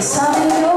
Sábelo